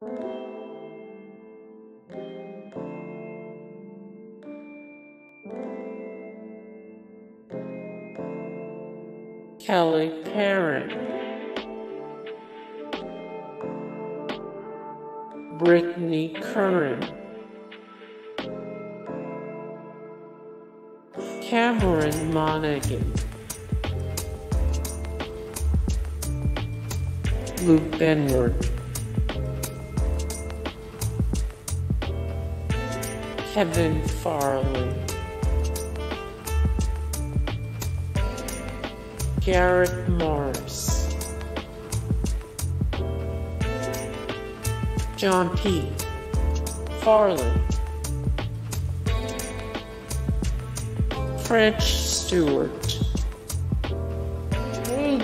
Kelly Perine, Brittany Curran, Cameron Monaghan, Luke Benward, Kevin Farley. Garrett Morris, John P. Farley, French Stewart.